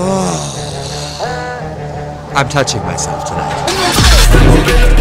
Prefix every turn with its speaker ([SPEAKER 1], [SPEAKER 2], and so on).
[SPEAKER 1] Oh, I'm touching myself tonight.